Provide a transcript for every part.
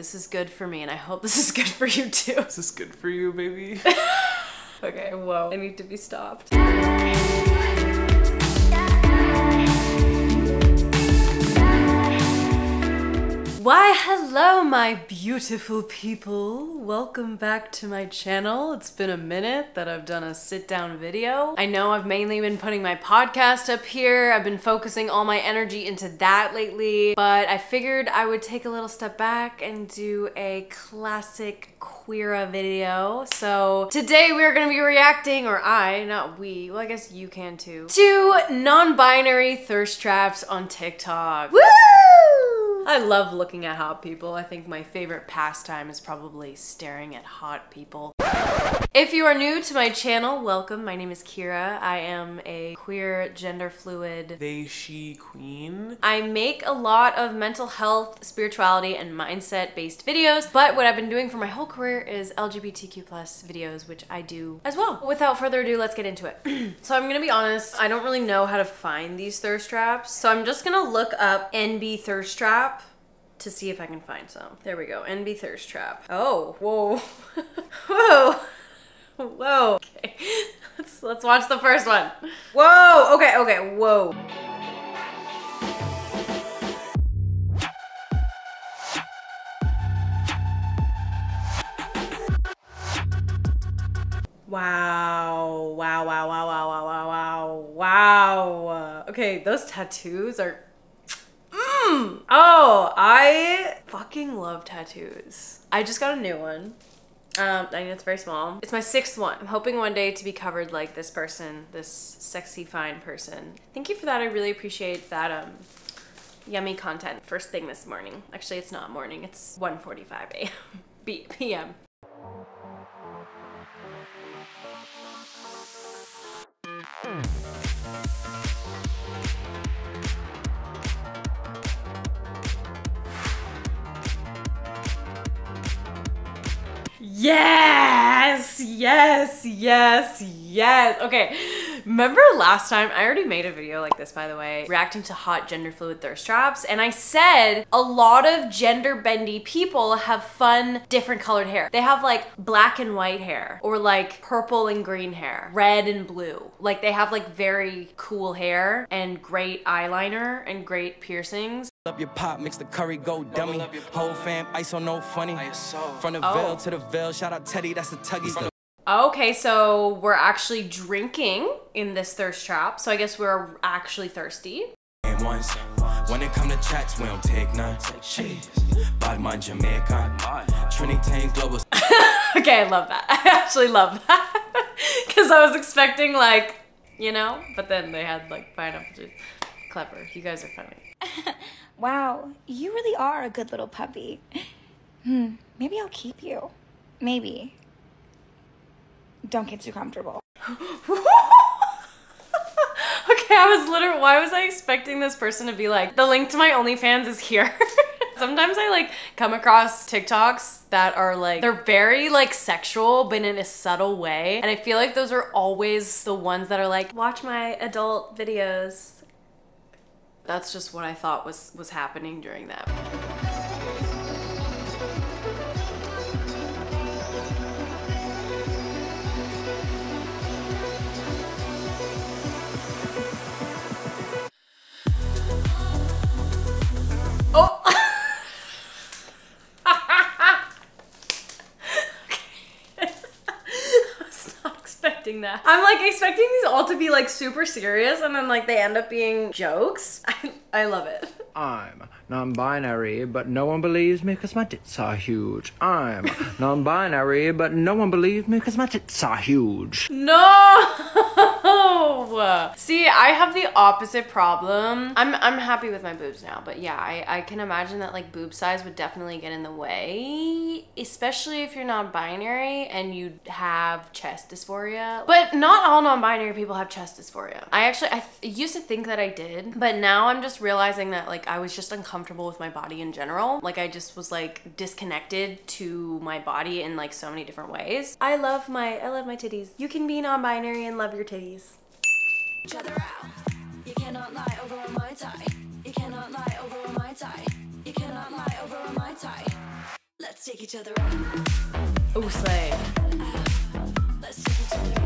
This is good for me and I hope this is good for you too. This is this good for you, baby? okay, whoa. I need to be stopped. Why, hello, my beautiful people. Welcome back to my channel. It's been a minute that I've done a sit down video. I know I've mainly been putting my podcast up here. I've been focusing all my energy into that lately, but I figured I would take a little step back and do a classic Queera video. So today we're gonna be reacting, or I, not we, well I guess you can too, to non-binary thirst traps on TikTok. Woo! I love looking at hot people. I think my favorite pastime is probably staring at hot people. If you are new to my channel, welcome. My name is Keara. I am a queer, gender fluid. they, she, queen. I make a lot of mental health, spirituality, and mindset based videos, but what I've been doing for my whole career is LGBTQ plus videos, which I do as well. Without further ado, let's get into it. so I'm gonna be honest, I don't really know how to find these thirst traps, so I'm just gonna look up NB thirst trap to see if I can find some. There we go. NB Thirst Trap. Oh, whoa. whoa. Whoa. Okay. Let's, let's watch the first one. Whoa. Okay, okay. Whoa. Wow. Wow, wow, wow, wow, wow, wow, wow. Okay, those tattoos are Mm. Oh, I fucking love tattoos. I just got a new one. Um, I know it's very small. It's my sixth one. I'm hoping one day to be covered like this person, this sexy fine person. Thank you for that. I really appreciate that um yummy content first thing this morning. Actually, it's not morning. It's 1:45 a.m. P.m. Yes, yes, yes, yes. Okay, remember last time? I already made a video like this, by the way, reacting to hot gender fluid thirst traps. And I said a lot of gender bendy people have fun, different colored hair. They have like black and white hair, or like purple and green hair, red and blue. Like they have like very cool hair and great eyeliner and great piercings. Up your pop, mix the curry, go dummy. Whole fam, ice on no funny. From the Oh. veil to the veil, shout out Teddy, that's the tuggies. The Okay, so we're actually drinking in this thirst trap. So I guess we're actually thirsty. and once. When it come to chats, we don't take none. Bad man, Jamaica. Trinity Global. Okay, I love that. I actually love that. Because I was expecting, like, you know, but then they had, like, pineapple juice. Clever. You guys are funny. Wow, you really are a good little puppy. Hmm, maybe I'll keep you. Maybe. Don't get too comfortable. okay, I was literally, why was I expecting this person to be like, the link to my OnlyFans is here? Sometimes I like come across TikToks that are like, they're very like sexual, but in a subtle way. And I feel like those are always the ones that are like, watch my adult videos. That's just what I thought was was happening during that. Expecting that. I'm like expecting these all to be like super serious and then like they end up being jokes. I, I love it. I'm non-binary, but no one believes me because my tits are huge. I'm non-binary, but no one believes me because my tits are huge. No! See, I have the opposite problem. I'm I'm happy with my boobs now, but yeah, I, I can imagine that like boob size would definitely get in the way, especially if you're non-binary and you have chest dysphoria. But not all non-binary people have chest dysphoria. I actually I used to think that I did, but now I'm just realizing that like I was just uncomfortable with my body in general. Like I just was like disconnected to my body in like so many different ways. I love my I love my titties. You can be non-binary and love your titties. Each other out. You cannot lie over a my tie. You cannot lie over a my tie. You cannot lie over a my tie. Let's take each other out. Oh, slay. Let's take each other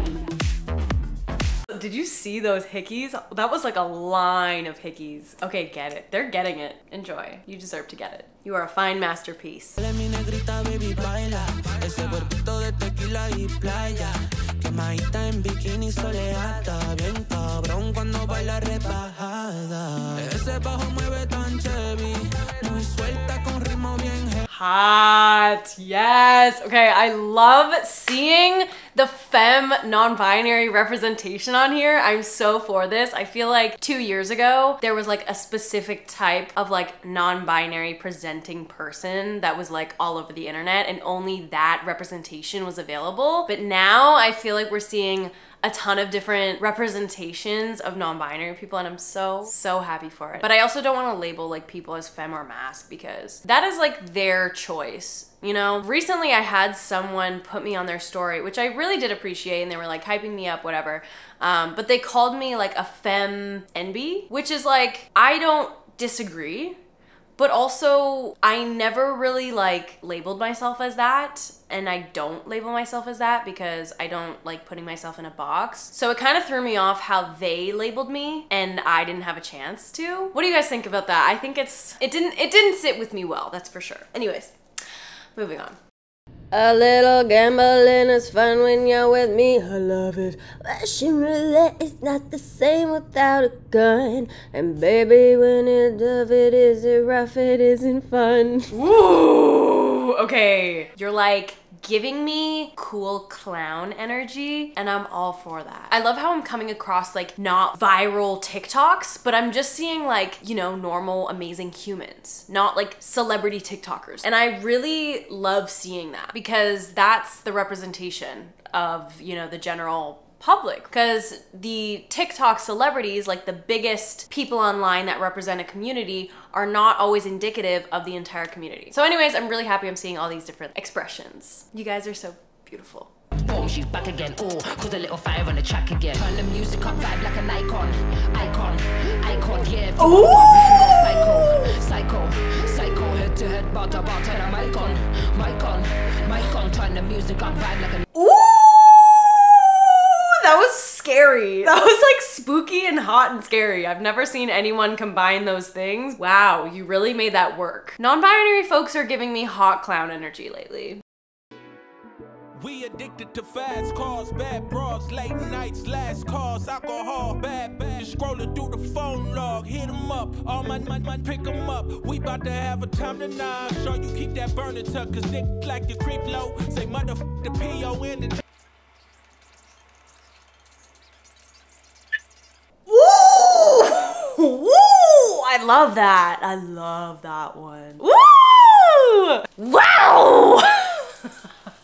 out. Did you see those hickeys? That was like a line of hickeys. Okay, get it. They're getting it. Enjoy. You deserve to get it. You are a fine masterpiece. Quemadita en bikini soleada. Bien cabrón cuando baila rebajada. Ese bajo mueve tan chevy Muy suelta con ritmo bien heavy Hot. Yes. Okay, I love seeing the femme non-binary representation on here. I'm so for this. I feel like 2 years ago there was like a specific type of like non-binary presenting person that was like all over the internet and only that representation was available. But now I feel like we're seeing a ton of different representations of non-binary people and I'm so so happy for it. But I also don't want to label like people as femme or masc because that is like their choice. You know, recently I had someone put me on their story, which I really did appreciate, and they were like hyping me up, whatever. Um, but they called me like a femme NB, which is like, I don't disagree but also I never really like labeled myself as that and I don't label myself as that because I don't like putting myself in a box. So it kind of threw me off how they labeled me and I didn't have a chance to. What do you guys think about that? I think it's it didn't it didn't sit with me well, that's for sure. Anyways, moving on. A little gambling is fun when you're with me. I love it. Russian roulette is not the same without a gun. And baby, when it does it, is it rough? It isn't fun. Ooh, okay. You're like giving me cool clown energy and I'm all for that. I love how I'm coming across like not viral TikToks, but I'm just seeing like, you know, normal amazing humans, not like celebrity TikTokers. And I really love seeing that because that's the representation of, you know, the general public because the TikTok celebrities, like the biggest people online that represent a community, are not always indicative of the entire community. So, anyways, I'm really happy I'm seeing all these different expressions. You guys are so beautiful. Oh, she's back again. Oh, put a little fire on the track again. Turn the music up, vibe like an icon. Icon, icon, yeah. Ooh! Psycho, psycho, psycho, head to head, bar to bar, turn a mic on. Mic on, mic on, turn the music up, vibe like an Ooh! Scary. That was like spooky and hot and scary. I've never seen anyone combine those things. Wow, you really made that work. Non binary folks are giving me hot clown energy lately. We addicted to fast cars, bad bras, late nights, last calls, alcohol, bad bad. Just scrolling through the phone log, hit 'em up, all my my my pick 'em up. We about to have a time tonight. Sure you keep that burning tuck, cause dick like the creep low. Say motherfuck the P-O-N and Woo! Woo! I love that. I love that one. Woo! Wow!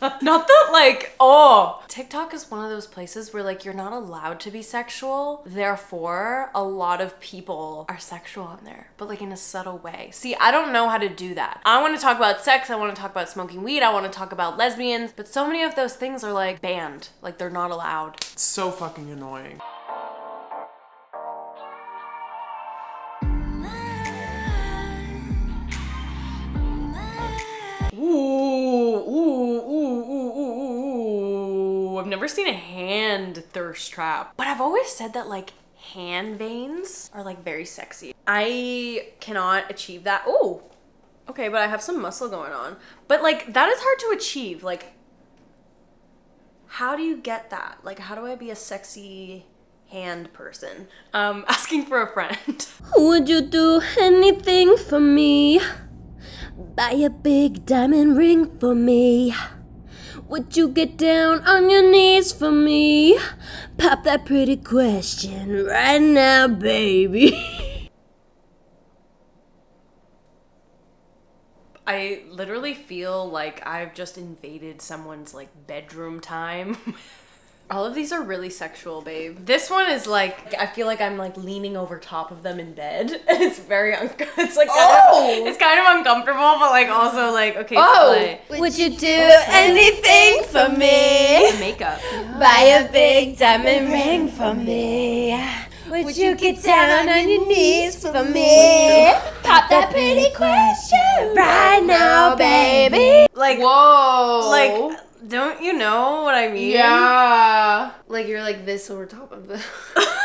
not that like, oh. TikTok is one of those places where like you're not allowed to be sexual. Therefore, a lot of people are sexual on there, but like in a subtle way. See, I don't know how to do that. I want to talk about sex, I want to talk about smoking weed, I want to talk about lesbians, but so many of those things are like banned. Like they're not allowed. It's so fucking annoying. Never seen a hand thirst trap, but I've always said that like hand veins are like very sexy. I cannot achieve that. Oh, okay, but I have some muscle going on. But like that is hard to achieve. Like, how do you get that? Like, how do I be a sexy hand person? Um, asking for a friend. Would you do anything for me? Buy a big diamond ring for me. Would you get down on your knees for me? Pop that pretty question right now, baby. I literally feel like I've just invaded someone's like bedroom time. All of these are really sexual, babe. This one is like I feel like I'm like leaning over top of them in bed. It's very un- it's like kind Oh! of, it's kind of uncomfortable, but like also like okay. Oh, slay. would you do anything for me? makeup. Buy a big diamond ring for me. Would you get down on your knees for me? Pop that pretty question right now, baby. Like Like, Whoa. like, don't you know what I mean? yeah. Like you're like this over top of the.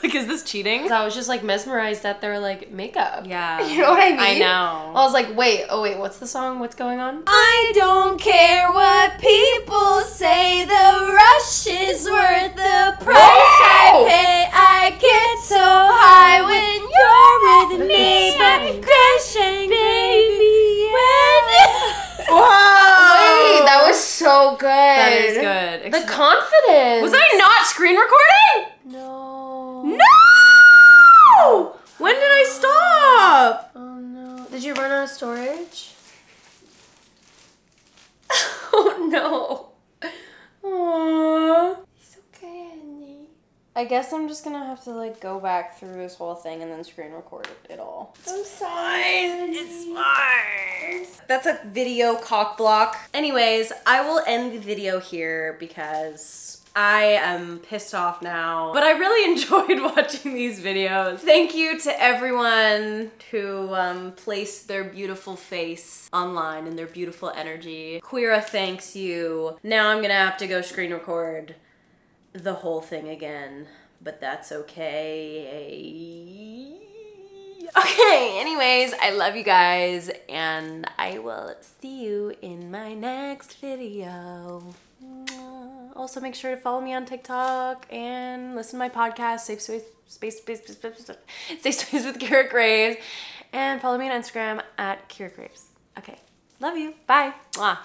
like, is this cheating? I was just like mesmerized at their like makeup. Yeah. You know what I mean? I know. I was like, wait, oh wait, what's the song? What's going on? I don't care what people say, the rush is worth the price I pay. I get so high when you're with me, but crashing, baby. When That oh. was so good. That is good. The confidence. was I not screen recording? No. No! When did I stop? Oh no. Did you run out of storage? oh no. Aww. It's okay. I guess I'm just gonna have to like go back through this whole thing and then screen record it all. I'm sorry. It's fine. That's a video cock block. Anyways, I will end the video here because I am pissed off now. But I really enjoyed watching these videos. Thank you to everyone who um, placed their beautiful face online and their beautiful energy. Queera thanks you. Now I'm gonna have to go screen record the whole thing again, but that's okay. Okay, anyways, I love you guys, and I will see you in my next video. Also, make sure to follow me on TikTok and listen to my podcast, Safe Space, Space, Space, Space, Space, Space, Space with Keara Graves, and follow me on Instagram at Keara Graves. Okay, love you. Bye. Mwah.